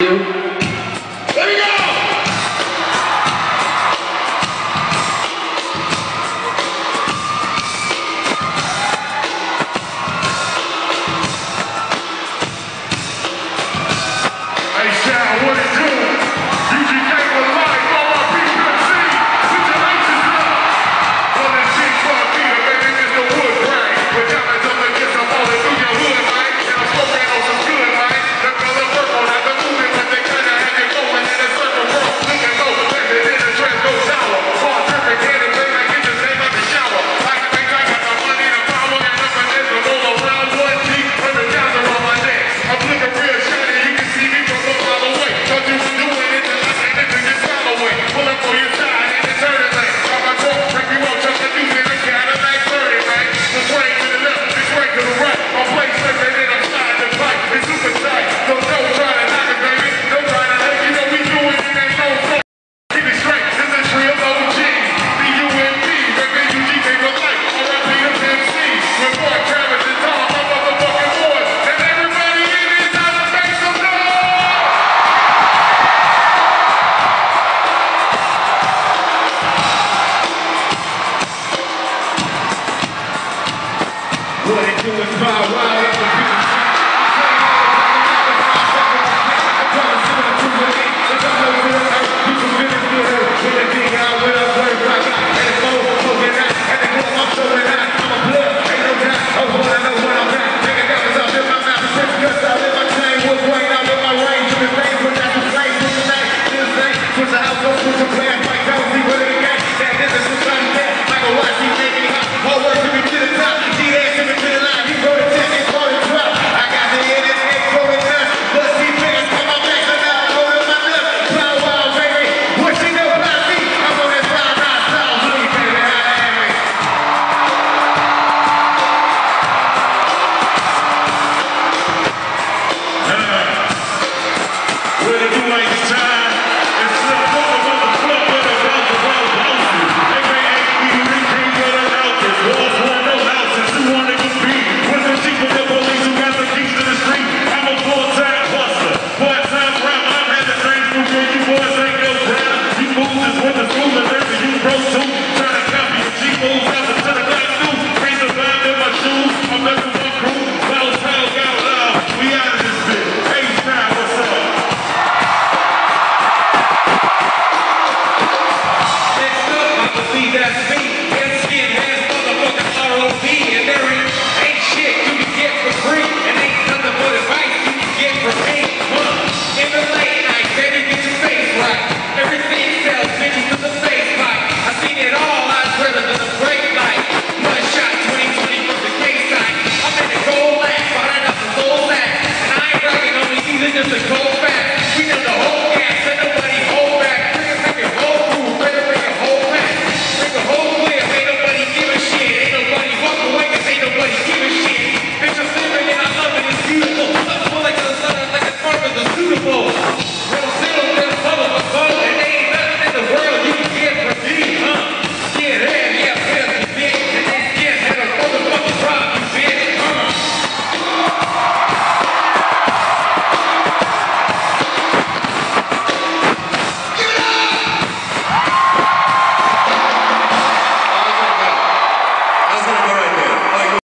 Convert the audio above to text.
just a cold